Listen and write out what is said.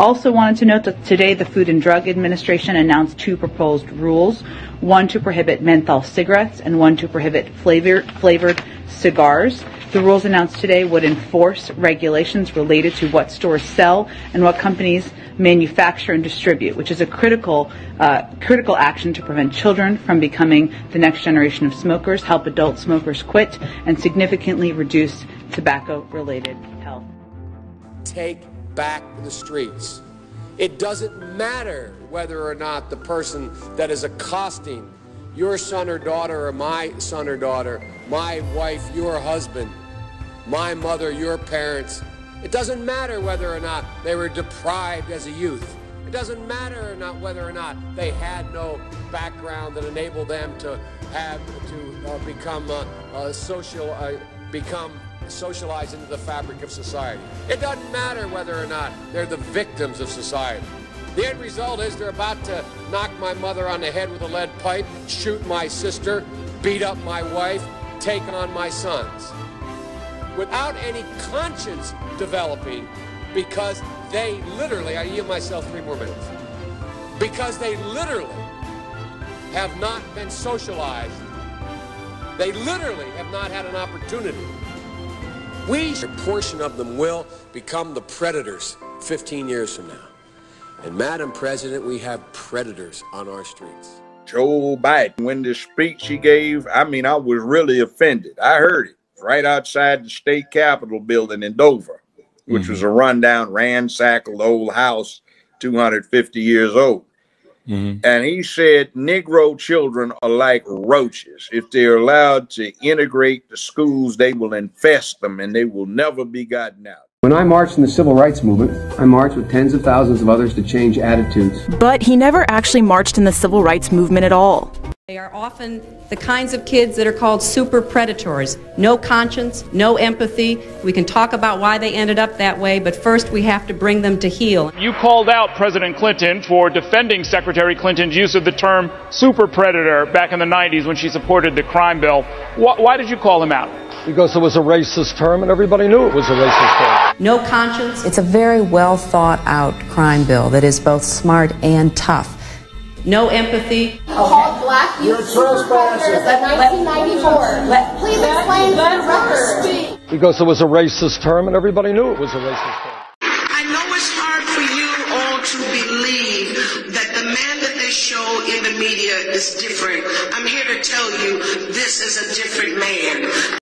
Also wanted to note that today the Food and Drug Administration announced two proposed rules, one to prohibit menthol cigarettes and one to prohibit flavor, flavored cigars. The rules announced today would enforce regulations related to what stores sell and what companies manufacture and distribute, which is a critical uh, critical action to prevent children from becoming the next generation of smokers, help adult smokers quit, and significantly reduce tobacco-related health. Take back the streets. It doesn't matter whether or not the person that is accosting your son or daughter or my son or daughter, my wife, your husband, my mother, your parents. It doesn't matter whether or not they were deprived as a youth. It doesn't matter or not whether or not they had no background that enabled them to have to uh, become uh, social, become socialized into the fabric of society. It doesn't matter whether or not they're the victims of society. The end result is they're about to knock my mother on the head with a lead pipe, shoot my sister, beat up my wife, take on my sons. Without any conscience developing, because they literally, I yield myself three more minutes, because they literally have not been socialized. They literally have not had an opportunity. We, a portion of them will become the predators 15 years from now. And Madam President, we have predators on our streets. Joe Biden, when the speech he gave, I mean, I was really offended. I heard it right outside the state capitol building in Dover, which mm-hmm. was a rundown, ransacked old house, 250 years old. Mm-hmm. And he said Negro children are like roaches. If they're allowed to integrate the schools, they will infest them and they will never be gotten out. When I marched in the civil rights movement, I marched with tens of thousands of others to change attitudes. But he never actually marched in the civil rights movement at all. They are often the kinds of kids that are called super predators. No conscience, no empathy. We can talk about why they ended up that way, but first we have to bring them to heel. You called out President Clinton for defending Secretary Clinton's use of the term super predator back in the 90s when she supported the crime bill. Why did you call him out? because it was a racist term and everybody knew it was a racist term. No conscience. It's a very well thought out crime bill that is both smart and tough. No empathy. Called black youth superpredators in 1994. Let, Please explain let the record. Because it was a racist term and everybody knew it was a racist term. I know it's hard for you all to believe that the man that they show in the media is different. I'm here to tell you this is a different man.